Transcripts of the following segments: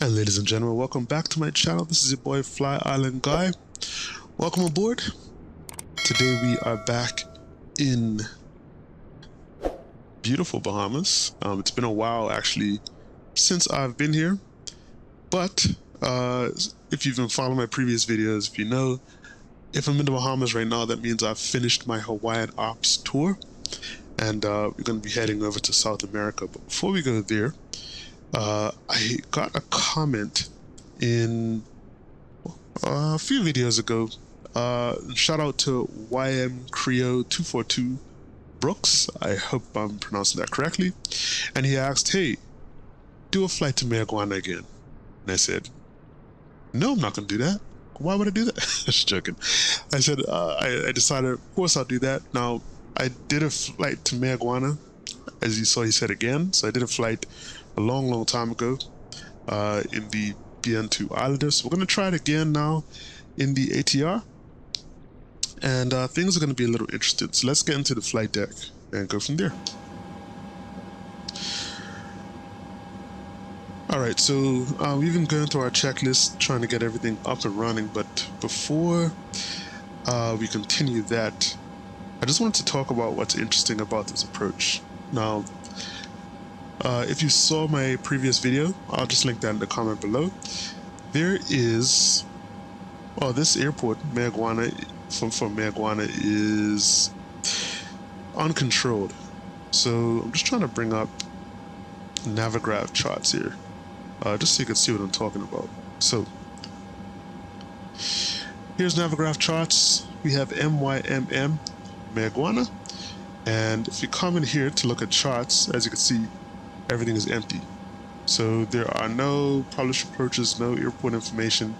And ladies and gentlemen, welcome back to my channel. This is your boy Fly Island Guy. Welcome aboard. Today we are back in beautiful Bahamas. Um, it's been a while actually since I've been here, but uh, if you've been following my previous videos, if you know, if I'm in the Bahamas right now, that means I've finished my Hawaiian Ops tour, and uh, we're going to be heading over to South America. But before we go there, uh, I got a comment in uh, a few videos ago. Uh, shout out to YM Creo 242 Brooks. I hope I'm pronouncing that correctly. And he asked, "Hey, do a flight to Mayaguana again?" And I said, "No, I'm not going to do that. Why would I do that?" Just joking. I said, uh, I, I decided, of course, I'll do that. Now, I did a flight to Mayaguana, as you saw. He said again, so I did a flight a long, long time ago uh, in the BN2 Islander. So we're going to try it again now in the ATR. And uh, things are going to be a little interesting. So let's get into the flight deck and go from there. All right, so uh, we've been going through our checklist, trying to get everything up and running. But before uh, we continue that, I just wanted to talk about what's interesting about this approach. Now, uh, if you saw my previous video, I'll just link that in the comment below. There is, well, this airport, Mayaguana, from, from Mayaguana is uncontrolled. So I'm just trying to bring up Navigraph charts here, uh, just so you can see what I'm talking about. So here's Navigraph charts. We have MYMM, Mayaguana. And if you come in here to look at charts, as you can see, everything is empty. So there are no published approaches, no airport information,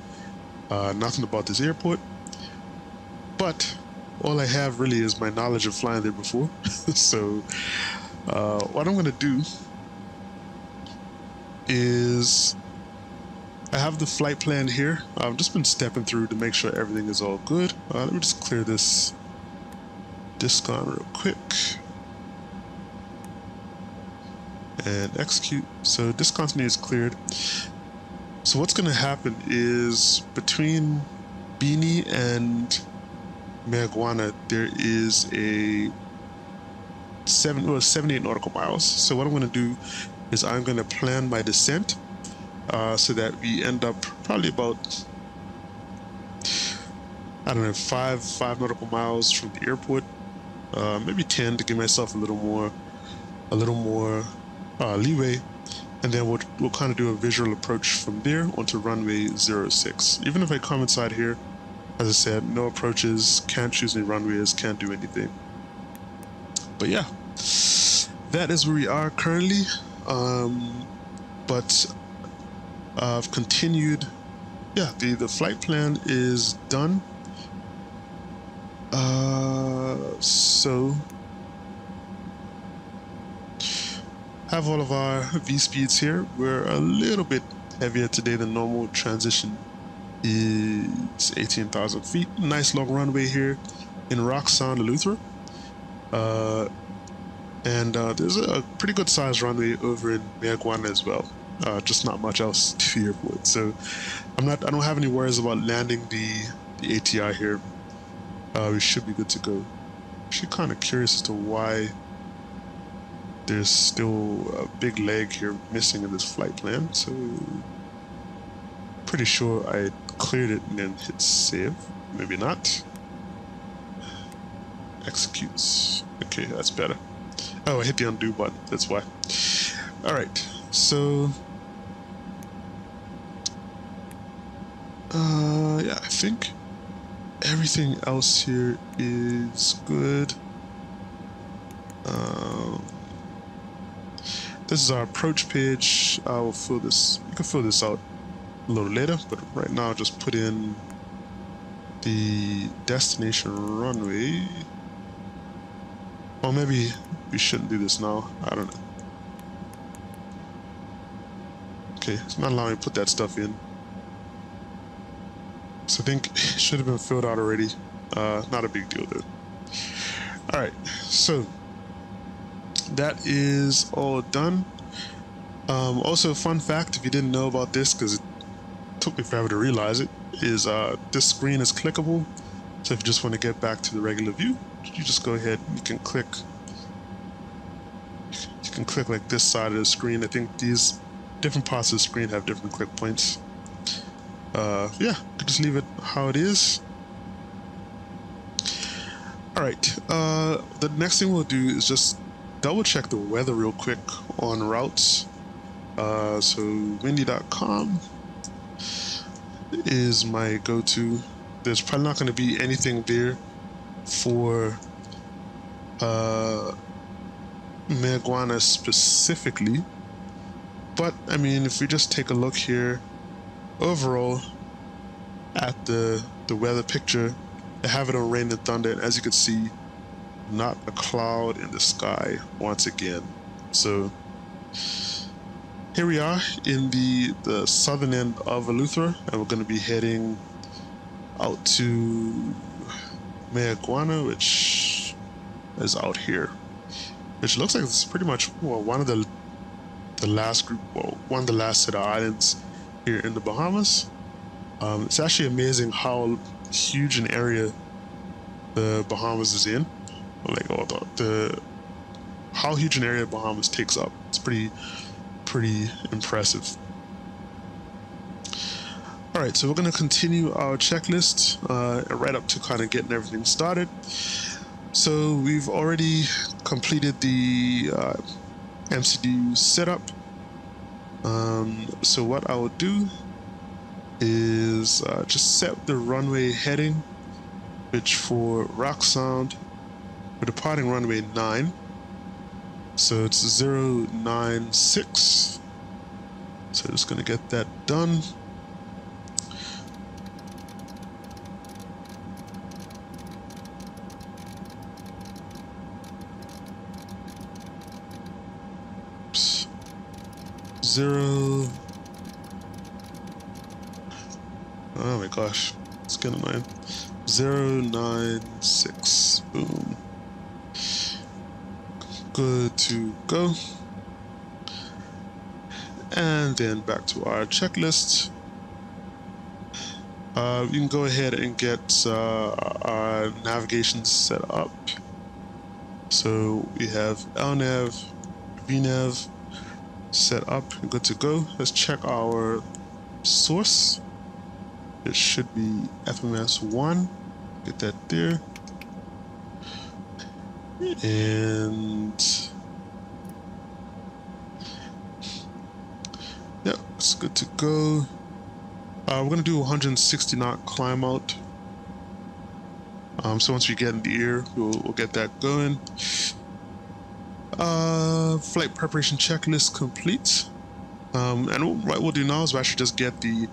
uh, nothing about this airport. But all I have really is my knowledge of flying there before. so uh, what I'm going to do is I have the flight plan here. I've just been stepping through to make sure everything is all good. Uh, let me just clear this disk on real quick and execute. So discontinuity is cleared. So what's going to happen is between Beanie and Mayaguana, there is a seven, well, 78 nautical miles. So what I'm going to do is I'm going to plan my descent uh, so that we end up probably about I don't know five five nautical miles from the airport, uh, maybe ten to give myself a little more a little more uh, leeway, and then we'll, we'll kind of do a visual approach from there onto runway 06. Even if I come inside here, as I said, no approaches, can't choose any runways, can't do anything. But yeah, that is where we are currently. Um, but I've continued. Yeah, the, the flight plan is done. Uh, so have all of our V speeds here. We're a little bit heavier today than normal. Transition is 18,000 feet. Nice long runway here in Rock Sound, Eleuthera. Uh, and uh, there's a pretty good sized runway over in Mayaguana as well. Uh, just not much else to the airport. So I'm not. I don't have any worries about landing the the ATR here. Uh, we should be good to go. Actually, kind of curious as to why there's still a big leg here missing in this flight plan, so pretty sure I cleared it and then hit save. Maybe not. Executes. Okay, that's better. Oh, I hit the undo button, that's why. Alright, so... Uh, yeah, I think everything else here is good. Um, this is our approach page. I will fill this, you can fill this out a little later, but right now just put in the destination runway. Or maybe we shouldn't do this now. I don't know. Okay, it's not allowing me to put that stuff in. So I think it should have been filled out already. Uh, not a big deal though. Alright, so that is all done. Um, also, fun fact, if you didn't know about this, because it took me forever to realize it, is uh, this screen is clickable. So if you just want to get back to the regular view, you just go ahead, and you can click, you can click like this side of the screen. I think these different parts of the screen have different click points. Uh, yeah, just leave it how it is. All right, uh, the next thing we'll do is just double check the weather real quick on routes. Uh, so windy.com is my go-to. There's probably not going to be anything there for uh, Mayaguana specifically. But, I mean, if we just take a look here, overall, at the, the weather picture, they have it on rain and thunder, and as you can see, not a cloud in the sky once again. So, here we are in the, the southern end of Eleuthera, and we're going to be heading out to Mayaguana, which is out here. Which looks like it's pretty much well, one of the the last group, well, one of the last set of islands here in the Bahamas. Um, it's actually amazing how huge an area the Bahamas is in. Like, oh, the, the how huge an area Bahamas takes up. It's pretty pretty impressive. All right, so we're going to continue our checklist uh, right up to kind of getting everything started. So we've already completed the uh, MCDU setup. Um, so what I will do is uh, just set the runway heading, which for Rock Sound, we're departing runway 9. So it's 096. So just going to get that done. Oops. Zero. Oh my gosh, it's getting annoying. Zero nine six. Boom good to go. And then back to our checklist. Uh, you can go ahead and get uh, our navigation set up. So we have LNAV, VNAV set up and good to go. Let's check our source. It should be FMS1. Get that there and yeah, it's good to go. Uh, we're gonna do 160 knot climb out. Um, so once we get in the air, we'll, we'll get that going. Uh, flight preparation checklist complete. Um, and what we'll do now is we'll actually just get the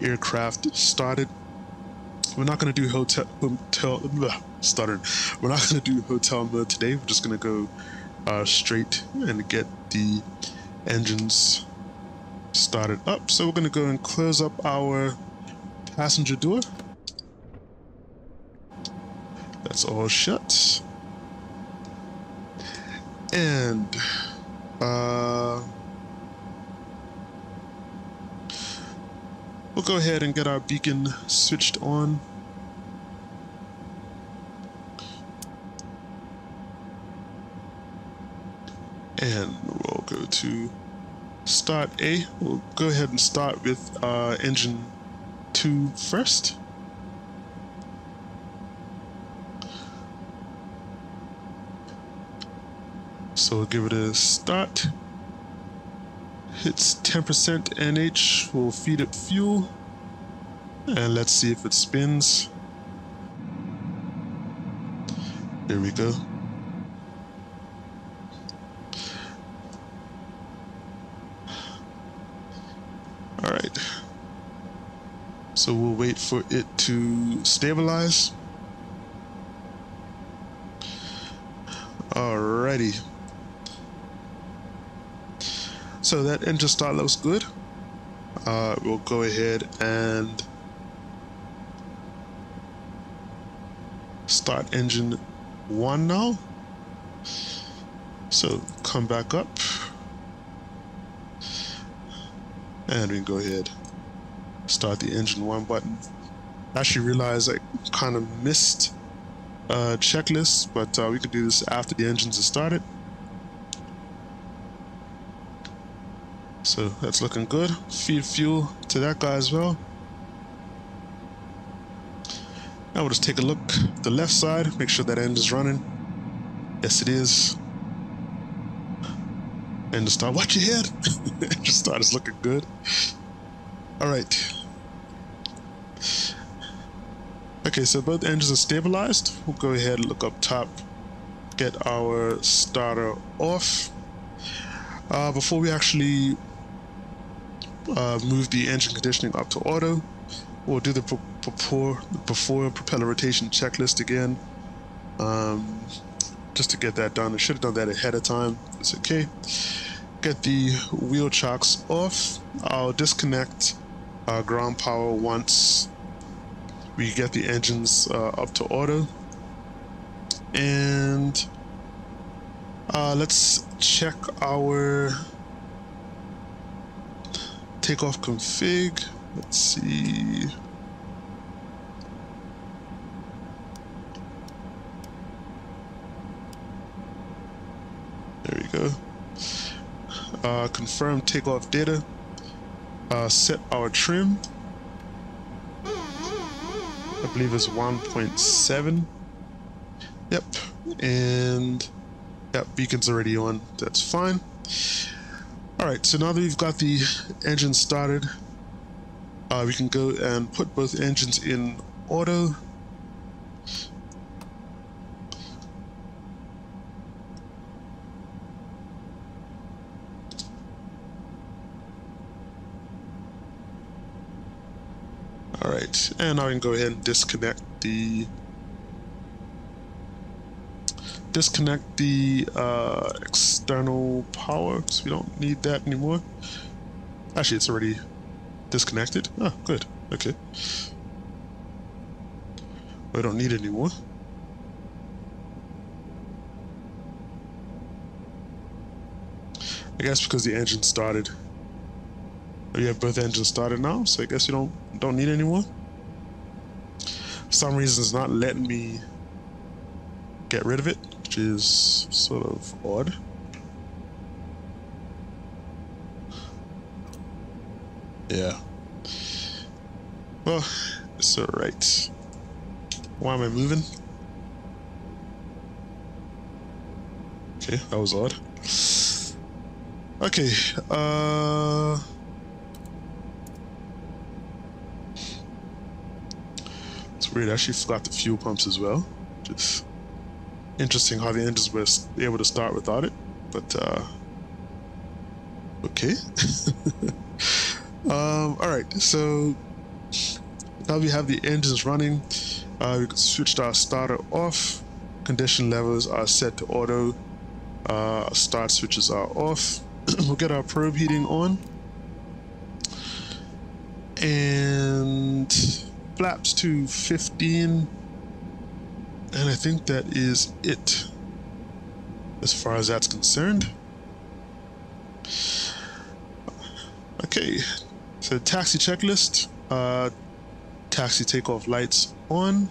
aircraft started. We're not going to do hotel, hotel stuttered. We're not going to do hotel mode today. We're just going to go uh, straight and get the engines started up. So we're going to go and close up our passenger door. That's all shut. And uh, we'll go ahead and get our beacon switched on. And we'll go to start A. We'll go ahead and start with uh, engine 2 first. So we'll give it a start. Hits 10% NH, we'll feed it fuel. And let's see if it spins. There we go. So we'll wait for it to stabilize. Alrighty. So that engine start looks good. Uh, we'll go ahead and start engine one now. So come back up. And we can go ahead, start the engine one button. I actually realized I kind of missed uh, checklist, but uh, we could do this after the engines are started. So that's looking good. Feed fuel to that guy as well. Now we'll just take a look the left side, make sure that end is running. Yes, it is. And the start, watch your head. engine start is looking good. All right. Okay, so both engines are stabilized. We'll go ahead and look up top, get our starter off. Uh, before we actually uh, move the engine conditioning up to auto, we'll do the before, before propeller rotation checklist again. Um, just to get that done. I should have done that ahead of time. It's okay. Get the wheel chocks off. I'll disconnect uh, ground power once we get the engines uh, up to order. And uh, let's check our takeoff config. Let's see. There we go. Uh, confirm takeoff data. Uh, set our trim believe it's 1.7. Yep, and yep, beacon's already on. That's fine. All right, so now that we've got the engine started, uh, we can go and put both engines in auto. All right, and we can go ahead and disconnect the disconnect the uh, external power because we don't need that anymore. Actually, it's already disconnected. Oh, good. Okay. We don't need it anymore. I guess because the engine started. We have both engines started now, so I guess you don't don't need any more. Some reason, it's not letting me get rid of it, which is sort of odd. Yeah. Well, it's alright. Why am I moving? Okay, that was odd. Okay, uh... I actually forgot the fuel pumps as well. Just interesting how the engines were able to start without it. But, uh, okay. um, all right, so now we have the engines running. Uh, we switched our starter off. Condition levels are set to auto. Uh, start switches are off. we'll get our probe heating on. And flaps to 15 and I think that is it as far as that's concerned. Okay, so taxi checklist, uh, taxi takeoff lights on.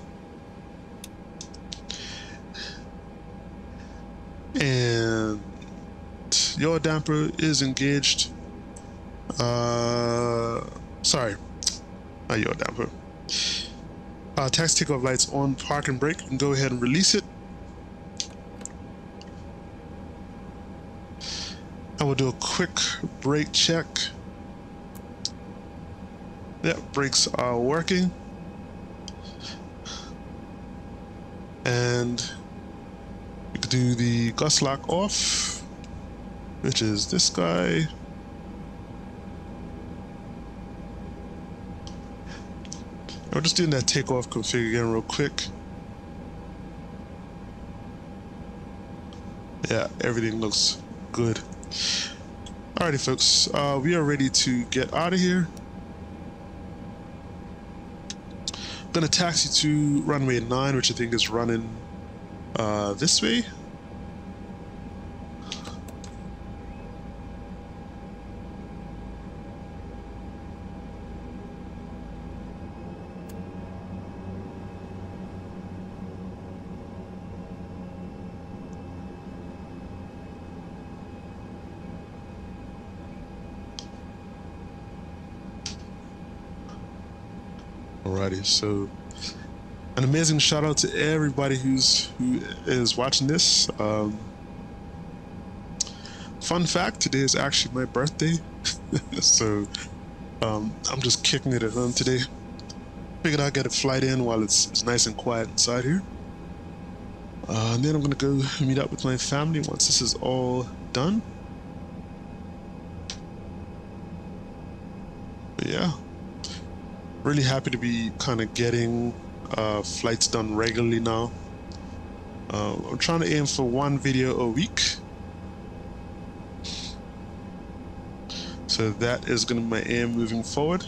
And yaw damper is engaged. Uh, sorry, not yaw damper. Uh, taxi takeoff lights on, park and brake, and go ahead and release it. I will do a quick brake check. Yep, brakes are working. And we could do the gust lock off, which is this guy. I'm just doing that takeoff config again real quick. Yeah, everything looks good. Alrighty, folks, uh, we are ready to get out of here. I'm gonna taxi to runway 9, which I think is running uh, this way. So an amazing shout out to everybody who's who is watching this. Um, fun fact: today is actually my birthday, so um, I'm just kicking it at home today. Figured I'd get a flight in while it's, it's nice and quiet inside here. Uh, and then I'm gonna go meet up with my family once this is all done. But yeah, really happy to be kind of getting uh, flights done regularly now. Uh, I'm trying to aim for one video a week. So that is going to be my aim moving forward.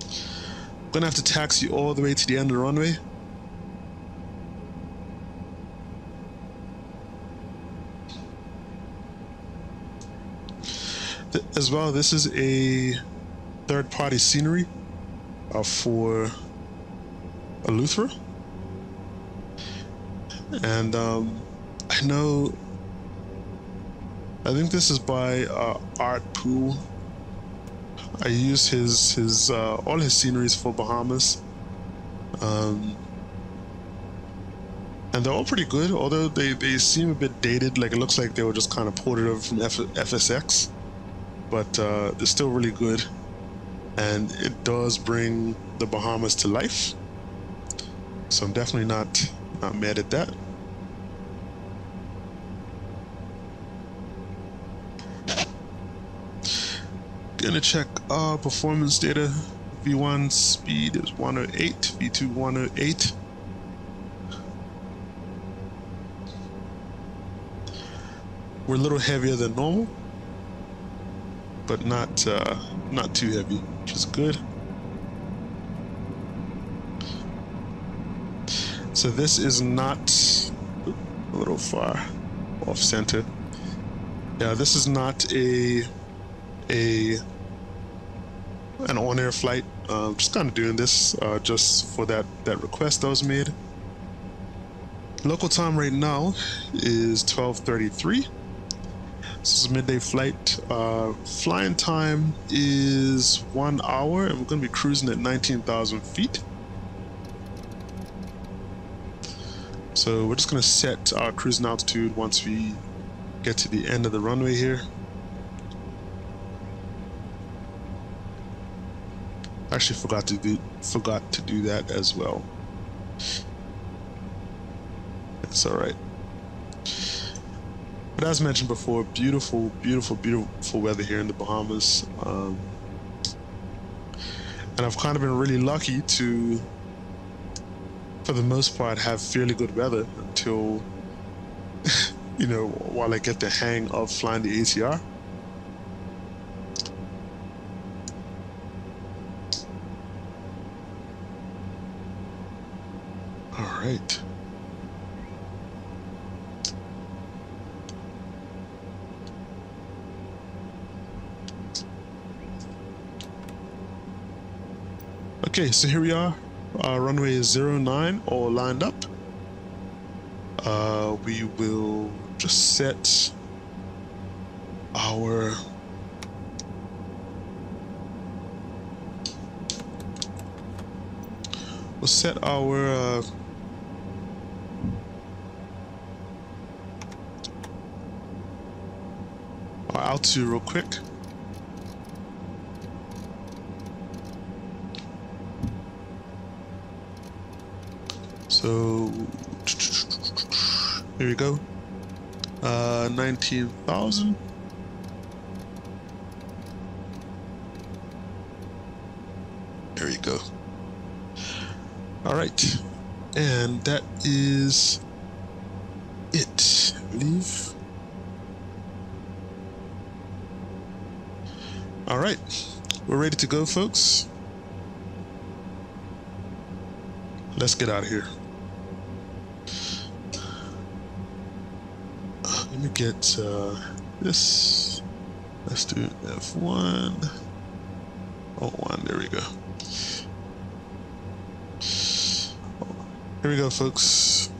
I'm going to have to taxi all the way to the end of the runway. As well, this is a third-party scenery uh, for Eleuthera. And um, I know, I think this is by uh, Art Poole. I use his his uh, all his sceneries for Bahamas, um, and they're all pretty good. Although they they seem a bit dated, like it looks like they were just kind of ported over from F FSX, but uh, they're still really good and it does bring the Bahamas to life. So I'm definitely not not mad at that. Gonna check uh, performance data. V1 speed is 108, V2 108. We're a little heavier than normal but not uh, not too heavy, which is good. So this is not a little far off center. Yeah, this is not a a an on-air flight. Uh, just kind of doing this uh, just for that that request that was made. Local time right now is 12:33. This is a midday flight. Uh, flying time is one hour, and we're going to be cruising at 19,000 feet. So we're just going to set our cruising altitude once we get to the end of the runway here. Actually, forgot to do forgot to do that as well. It's all right. But as mentioned before, beautiful, beautiful, beautiful weather here in the Bahamas. Um, and I've kind of been really lucky to, for the most part, have fairly good weather until, you know, while I get the hang of flying the ATR. All right. Okay, so here we are. Uh, runway is 09, all lined up. Uh, we will just set our we'll set our uh, our altitude real quick. So here we go. Uh, 19,000. There you go. All right. And that is it, Leave. All right. We're ready to go, folks. Let's get out of here. me get uh, this. Let's do F1. Oh, one. There we go. Here we go, folks.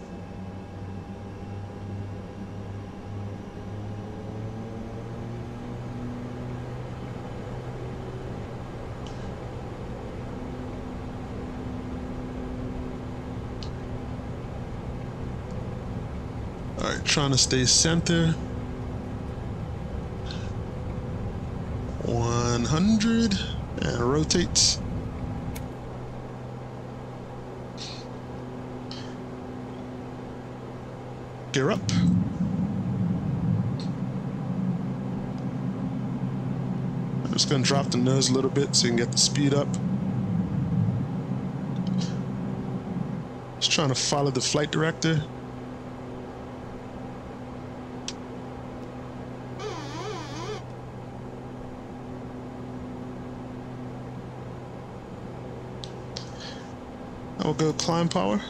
Alright, trying to stay center. 100 and rotate. Gear up. I'm just going to drop the nose a little bit so you can get the speed up. Just trying to follow the flight director. I will go climb power.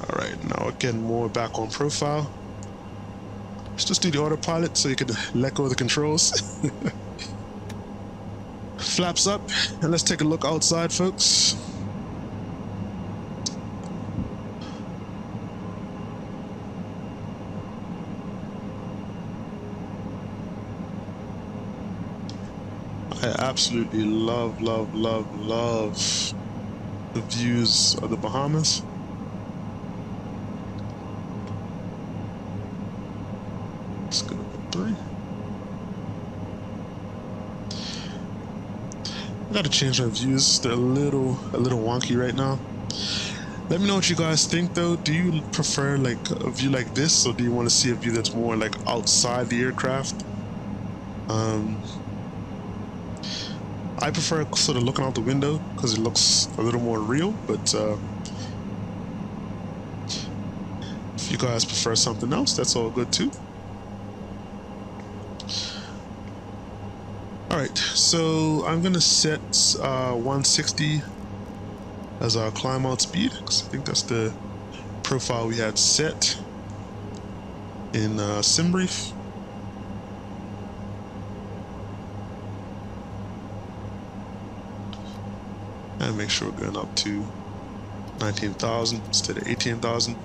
Alright, now getting more back on profile. Let's just do the autopilot so you can let go of the controls. Flaps up, and let's take a look outside, folks. I absolutely love, love, love, love the views of the Bahamas. Let's go to three. I gotta change my views. They're a little, a little wonky right now. Let me know what you guys think though. Do you prefer like a view like this or do you want to see a view that's more like outside the aircraft? Um, I prefer sort of looking out the window because it looks a little more real, but uh, if you guys prefer something else, that's all good too. Alright, so I'm gonna set uh, 160 as our climb out speed because I think that's the profile we had set in uh, SimBrief. Make sure we're going up to 19,000 instead of 18,000.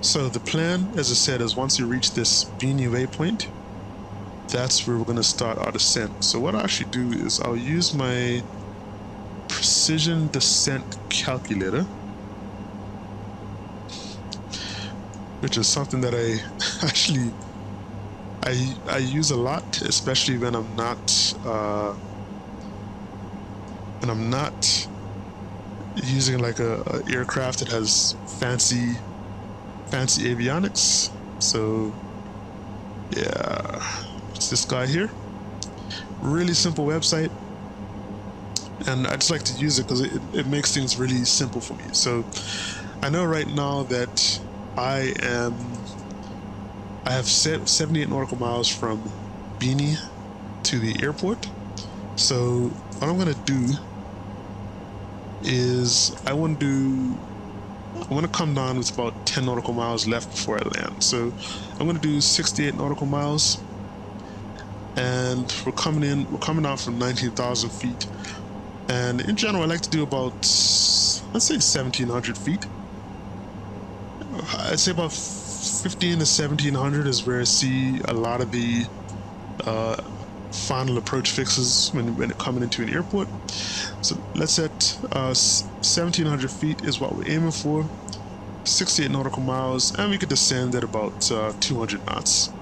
So the plan, as I said, is once you reach this Beanie waypoint, that's where we're going to start our descent. So what I actually do is I'll use my precision descent calculator, which is something that I actually I I use a lot, especially when I'm not uh, when I'm not using like a, a, aircraft that has fancy fancy avionics. So yeah, it's this guy here. Really simple website, and I just like to use it because it, it makes things really simple for me. So I know right now that I am I have 78 nautical miles from Beanie to the airport. So what I'm gonna do is I want to do I want to come down with about 10 nautical miles left before I land. So I'm going to do 68 nautical miles, and we're coming in. We're coming out from 19,000 feet, and in general, I like to do about let's say 1,700 feet. I'd say about 15 to 1700 is where I see a lot of the uh, final approach fixes when, when coming into an airport. So let's set uh, 1700 feet is what we're aiming for, 68 nautical miles, and we could descend at about uh, 200 knots.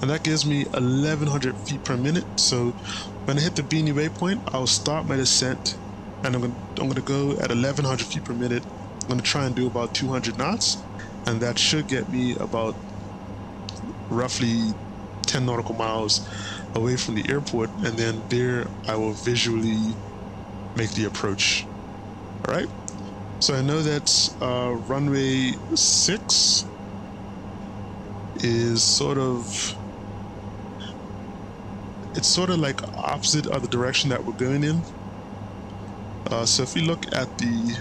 And that gives me 1100 feet per minute. So when I hit the Beanie waypoint, I'll start my descent and I'm gonna, I'm gonna go at 1100 feet per minute I'm going to try and do about 200 knots, and that should get me about roughly 10 nautical miles away from the airport, and then there I will visually make the approach. All right. So I know that uh, runway six is sort of it's sort of like opposite of the direction that we're going in. Uh, so if we look at the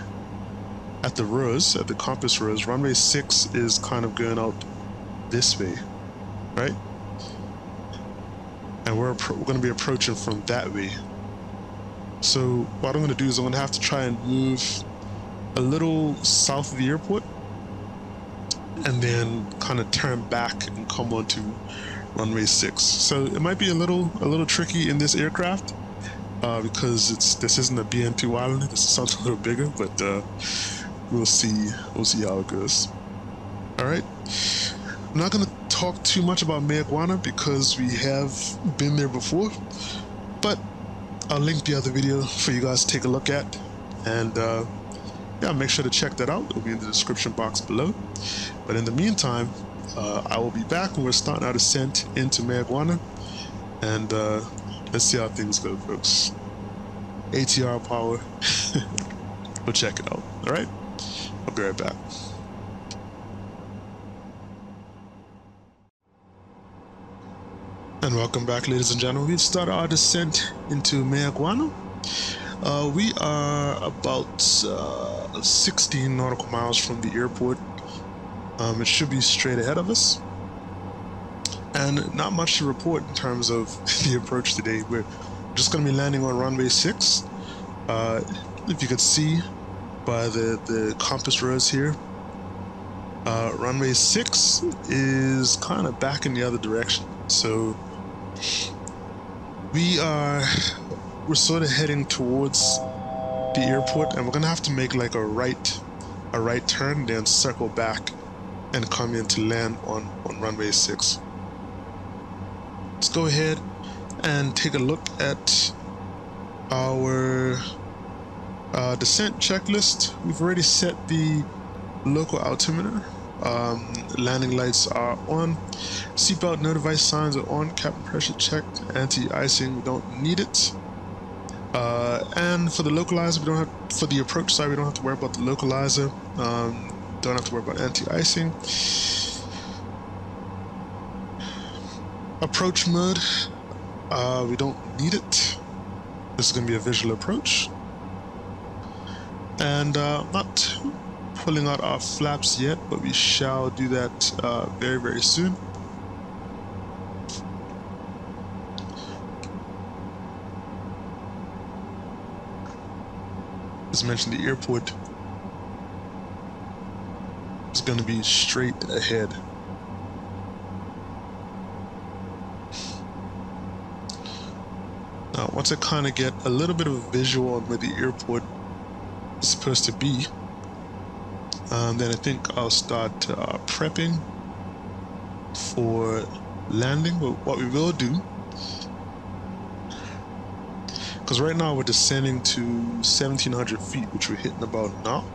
at the rose, at the compass rose, runway 6 is kind of going out this way, right? And we're, we're going to be approaching from that way. So what I'm going to do is I'm going to have to try and move a little south of the airport and then kind of turn back and come onto runway six. So it might be a little a little tricky in this aircraft uh, because it's this isn't a BN2 Islander. This is something a little bigger, but uh, we'll see we'll see how it goes. All right. I'm not gonna talk too much about Mayaguana because we have been there before, but I'll link the other video for you guys to take a look at, and uh, yeah, make sure to check that out. It'll be in the description box below. But in the meantime, uh, I will be back when we're starting our descent into Mayaguana, and uh, let's see how things go, folks. ATR power. we'll check it out. All right, I'll be right back. And welcome back, ladies and gentlemen. We've started our descent into Mayaguana. Uh, we are about uh, 16 nautical miles from the airport. Um, it should be straight ahead of us. And not much to report in terms of the approach today. We're just going to be landing on runway 6. Uh, if you could see by the, the compass rose here, uh, runway 6 is kind of back in the other direction. So we are we're sort of heading towards the airport and we're gonna have to make like a right a right turn then circle back and come in to land on on runway 6 let's go ahead and take a look at our uh, descent checklist. We've already set the local altimeter um, landing lights are on seatbelt no device signs are on cabin pressure checked anti-icing we don't need it uh, and for the localizer, we don't have for the approach side, we don't have to worry about the localizer. Um, don't have to worry about anti-icing. Approach mode, uh, we don't need it. This is going to be a visual approach. And uh, not pulling out our flaps yet, but we shall do that uh, very, very soon. as mentioned, the airport is going to be straight ahead. Now, once I kind of get a little bit of a visual on where the airport is supposed to be, um, then I think I'll start uh, prepping for landing. But what we will do because right now we're descending to 1700 feet, which we're hitting about now.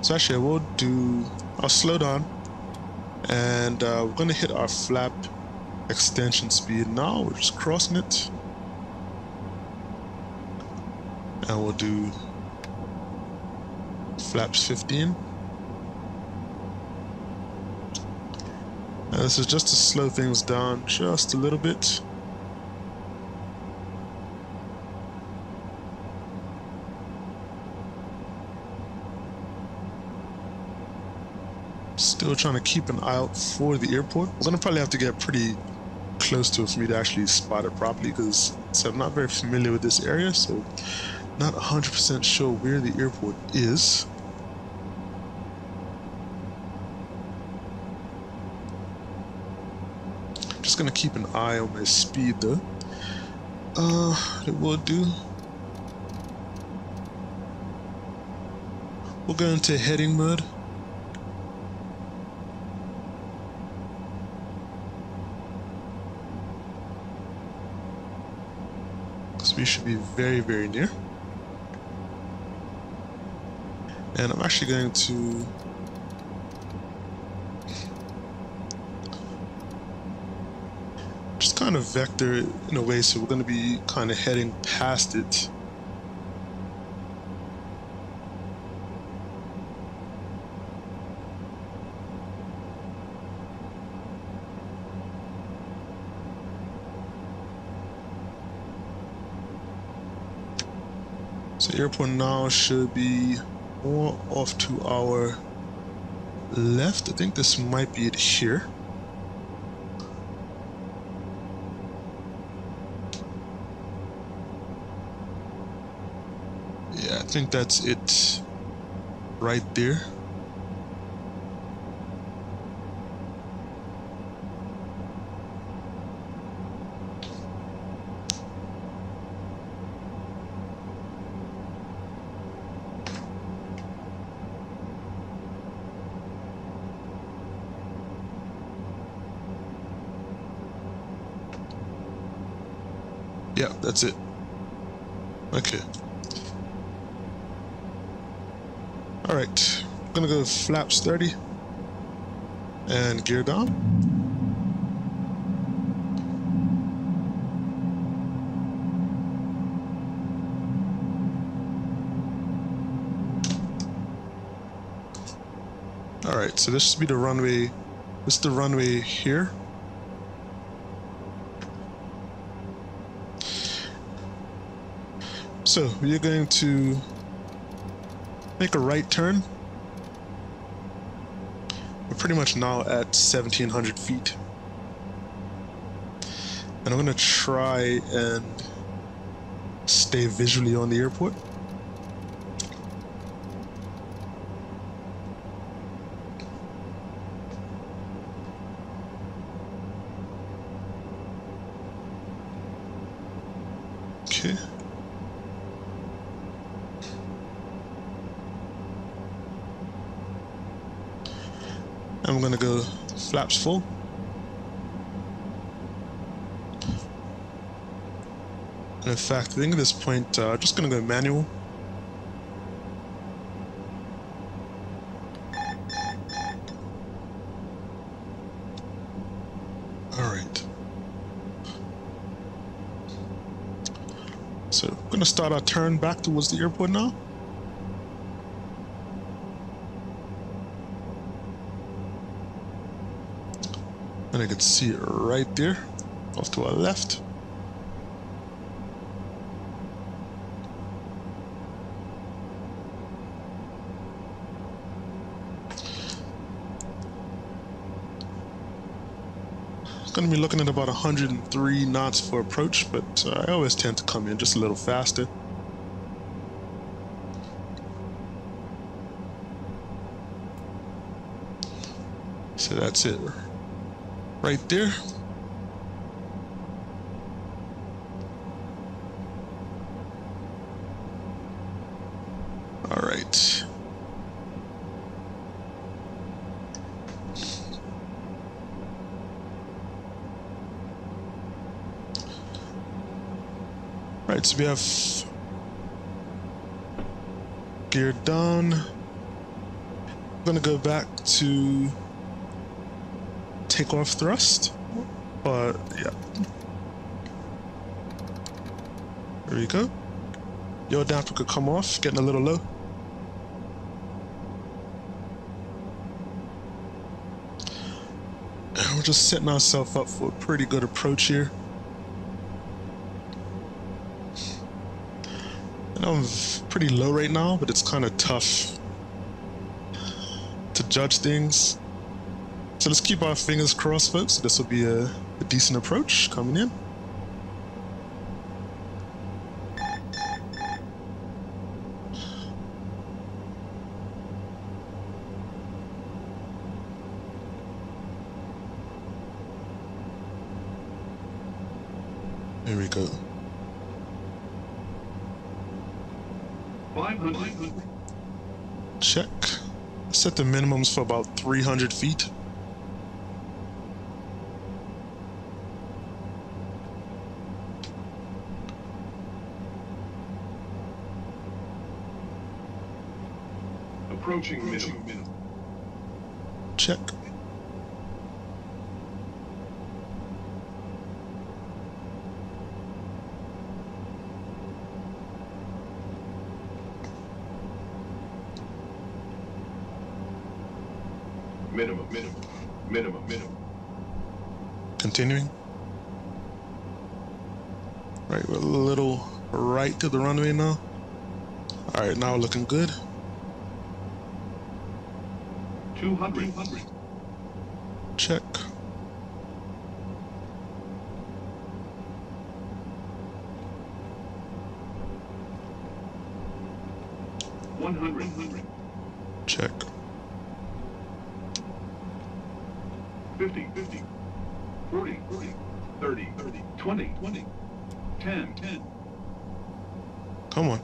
So actually, we'll do, I'll slow down and uh, we're going to hit our flap extension speed now. We're just crossing it. And we'll do flaps 15. this is just to slow things down just a little bit. Still trying to keep an eye out for the airport. We're gonna probably have to get pretty close to it for me to actually spot it properly because I'm not very familiar with this area, so not 100% sure where the airport is. just gonna keep an eye on my speed though. Uh, it will do. We'll go into heading mode. Because we should be very, very near. And I'm actually going to just kind of vector it in a way, so we're going to be kind of heading past it. So airport now should be more off to our left. I think this might be it here. Yeah, I think that's it right there. Yeah, that's it. Okay. Alright, I'm gonna go flaps 30 and gear down. Alright, so this should be the runway. This is the runway here. So are going to make a right turn. We're pretty much now at 1700 feet. And I'm going to try and stay visually on the airport. Okay. I'm gonna go full. And in fact, I think at this point, uh, just gonna go manual. Alright. So, I'm gonna start our turn back towards the airport now. I can see it right there, off to our left. Going to be looking at about 103 knots for approach, but uh, I always tend to come in just a little faster. So that's it right there. All right. All right, so we have gear down. I'm gonna go back to takeoff thrust. But yeah. There we go. Yaw damper could come off, getting a little low. And we're just setting ourselves up for a pretty good approach here. And I'm pretty low right now, but it's kind of tough to judge things. So let's keep our fingers crossed, folks. This will be a, a decent approach coming in. There we go. 500. Check. Set the minimums for about 300 feet. Approaching minimum. Check. Minimum, minimum, minimum, minimum. Continuing. Right, we're a little right to the runway now. All right, now looking good. 200. Check. 100. Check. 50. 50. 40. 40. 30. 30. 20. 20. 10. 10. Come on.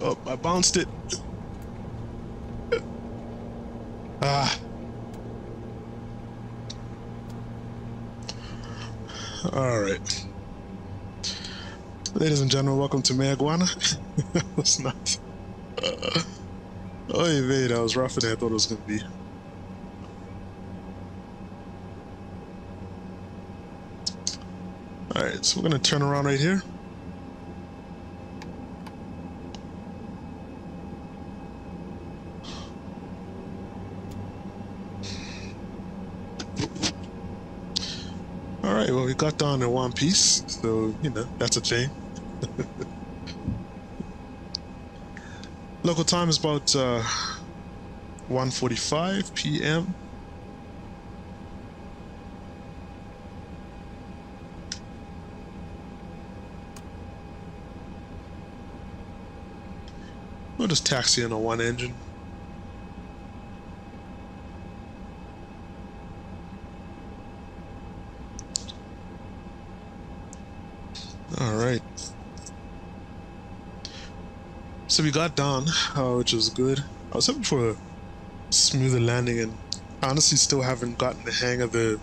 Oh, I bounced it. Ah. All right. Ladies and gentlemen, welcome to Marijuana. It's not. Uh, oh, yeah, that was rougher than I thought it was going to be. All right, so we're going to turn around right here. All right, well, we got down in one piece, so, you know, that's a thing. Local time is about uh, 1.45 p.m. We'll just taxi in on one engine. All right. So we got down, uh, which was good. I was hoping for a smoother landing, and honestly, still haven't gotten the hang of the.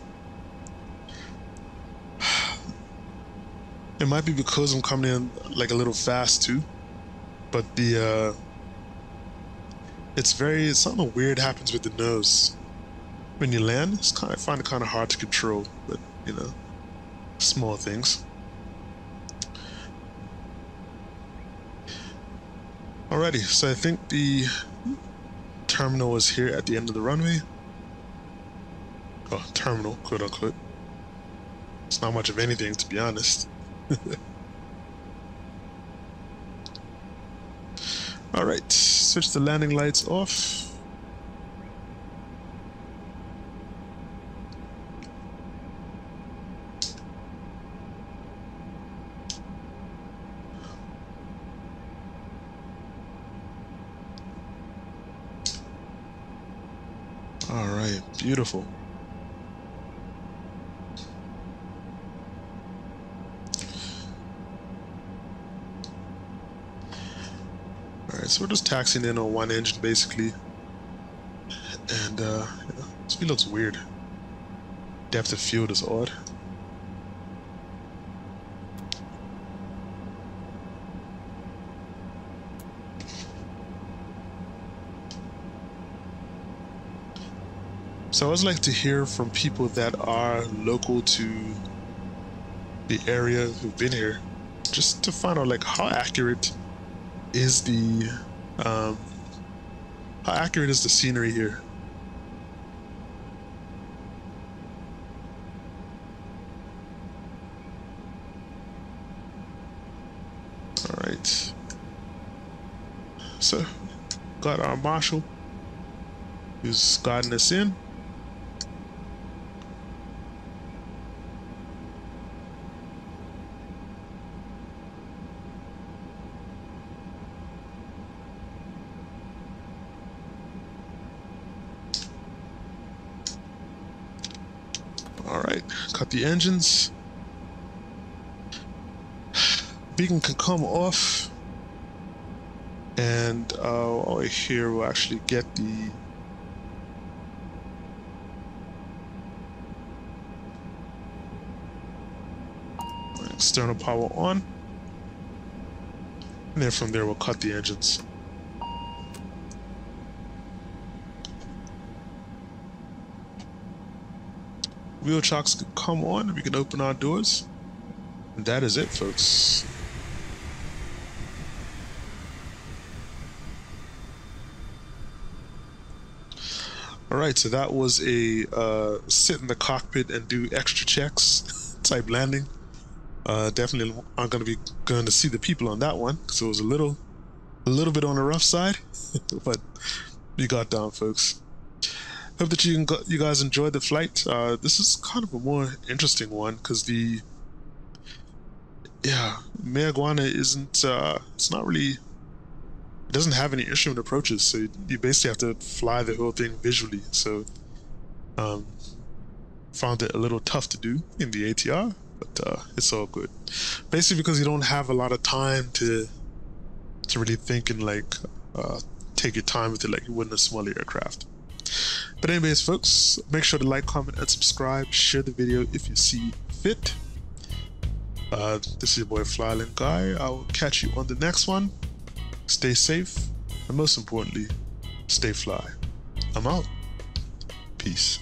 It might be because I'm coming in like a little fast too, but the uh, it's very something weird happens with the nose when you land. It's kind of, I find it kind of hard to control, but you know, small things. Alrighty, so I think the terminal is here at the end of the runway. Oh, terminal, quote unquote. It's not much of anything, to be honest. Alright, switch the landing lights off. Alright, beautiful. Alright, so we're just taxing in on one engine basically. And uh you this looks weird. Depth of field is odd. So I always like to hear from people that are local to the area who've been here, just to find out like how accurate is the um, how accurate is the scenery here. All right. So, got our marshal who's guiding us in. All right, cut the engines. Beacon can come off, and uh, over here we'll actually get the external power on, and then from there we'll cut the engines. Wheel chocks can come on we can open our doors. And that is it, folks. All right, so that was a uh, sit in the cockpit and do extra checks type landing. Uh, definitely aren't going to be going to see the people on that one, so it was a little, a little bit on the rough side, but we got down, folks. Hope that you you guys enjoyed the flight. Uh, this is kind of a more interesting one because the yeah, Mayaguana isn't. Uh, it's not really. It doesn't have any instrument approaches, so you basically have to fly the whole thing visually. So, um, found it a little tough to do in the ATR, but uh, it's all good. Basically, because you don't have a lot of time to to really think and like uh, take your time with it like you would in a smaller aircraft. But anyways, folks, make sure to like, comment, and subscribe. Share the video if you see fit. Uh, this is your boy Fly Island Guy. I will catch you on the next one. Stay safe, and most importantly, stay fly. I'm out. Peace.